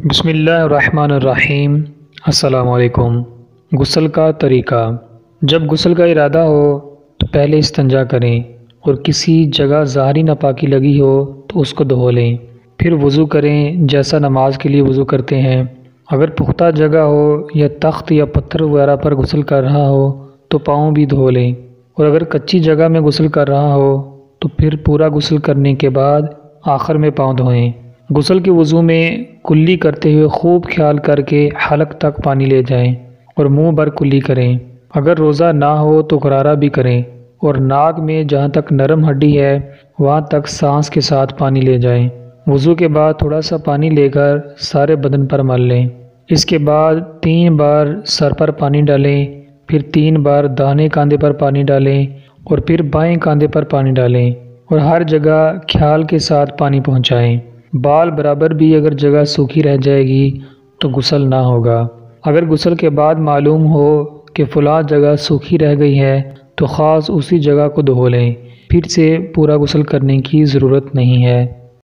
बसमीम असलकुम गुसल का तरीक़ा। जब गसल का इरादा हो तो पहले इस्तंजा करें और किसी जगह ज़ाहरी नापाकी लगी हो तो उसको धो लें। फिर वज़ू करें जैसा नमाज़ के लिए वज़ू करते हैं। अगर पुख्ता जगह हो या तख्त या पत्थर वगैरह पर गुसल कर रहा हो तो पाँव भी धो लें। और अगर कच्ची जगह में गसल कर रहा हो तो फिर पूरा गसल करने के बाद आखिर में पाँव धोएँ। गुसल के वज़ू में कुल्ली करते हुए खूब ख्याल करके हलक तक पानी ले जाएँ और मुँह भर कुल्ली करें। अगर रोज़ा ना हो तो गरारा भी करें और नाक में जहाँ तक नरम हड्डी है, वहाँ तक सांस के साथ पानी ले जाएँ। वज़ू के बाद थोड़ा सा पानी लेकर सारे बदन पर मल लें। इसके बाद तीन बार सर पर पानी डालें, फिर तीन बार दाने कांधे पर पानी डालें और फिर बाएँ कांधे पर पानी डालें और हर जगह ख्याल के साथ पानी पहुँचाएँ। बाल बराबर भी अगर जगह सूखी रह जाएगी तो गुसल ना होगा। अगर गुसल के बाद मालूम हो कि फ़लाँ जगह सूखी रह गई है तो ख़ास उसी जगह को धो लें। फिर से पूरा गुसल करने की ज़रूरत नहीं है।